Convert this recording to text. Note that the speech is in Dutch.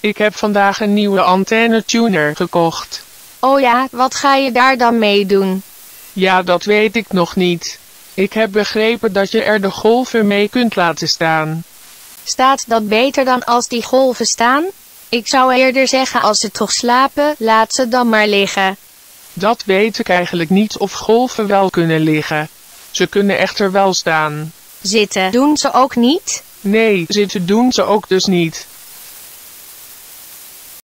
Ik heb vandaag een nieuwe antenne-tuner gekocht. Oh ja, wat ga je daar dan mee doen? Ja, dat weet ik nog niet. Ik heb begrepen dat je er de golven mee kunt laten staan. Staat dat beter dan als die golven staan? Ik zou eerder zeggen als ze toch slapen, laat ze dan maar liggen. Dat weet ik eigenlijk niet of golven wel kunnen liggen. Ze kunnen echter wel staan. Zitten doen ze ook niet? Nee, zitten doen ze ook dus niet.